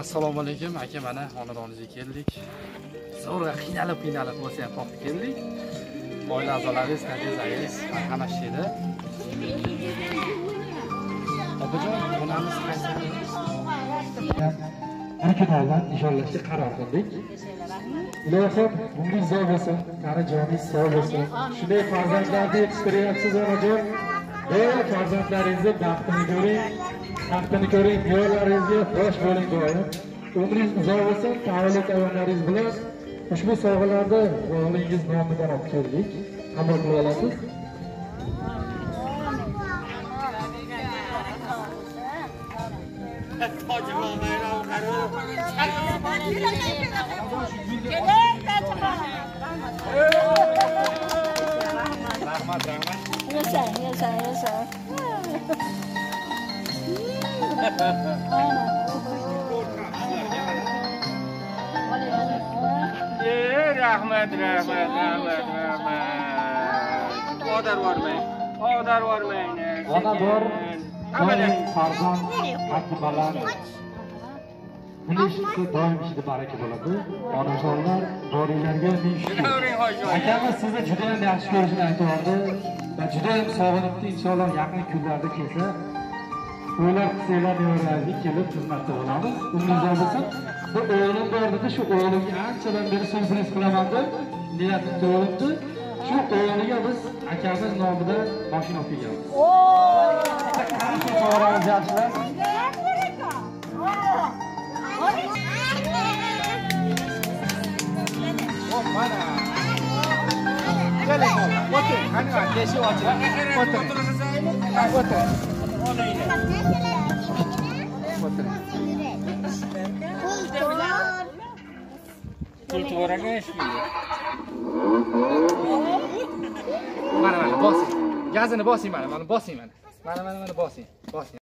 assalomu alaykum aka mana xonadoningizga keldik. Zo'rg'a qiynalib qiynalib bo'lsa ham topib keldik. Oila a'zolaringiz nabizangiz hamma shu yerda opajon onamiz qaysi nishonlashga qaror qildik. Ilohim umringiz uzoq bo'lsin qarijoningiz sog' bo'lsin. Shunday farzandlarni yetishtiryapsiz onajon doim farzandlaringizni baxtini ko'ring. Baxtini ko'ring yo'llaringizga xo'sh bo'ling doim umringiz uzoq bo'lsin tavallud ayvonlaringiz bilan ushbu sovg'alarni o'g'lingiz nomidan olib keldik. Qabul qila olasiz? Rahmat rahmat Yasha, yasha, yasha. Ye, rahmat, rahmat, rahmat, rahmat. Odar vormang. Odar vormang. ona Abadan. doim farzand qaddi baland pul eshitsa doim ishida baraka bo'ladi onajonlar boringlarga ming shukr akamiz sizni juda ham yaxshi ko'rishini aytyapti va juda ham sog'inibdi inshaalloh yaqin kunlarda kelsa o'ylab qilsanglar nevarangizga kelib xizmatda bo'lamiz umringiz bo'lsin bu o'g'lim bor dedi shu o'g'limga anchadan beri syurpriz qilaman deb niyat qilibdi shu o'g'liga biz akamiz nomidan mashina olib kelganmiz sovg'amiz yaxshilar keling o'tir qani ochiladi o'tir o'tir To'raga ish mana mana bosing gazini bosing mana mana bosing mana mana mana mana bosing bosing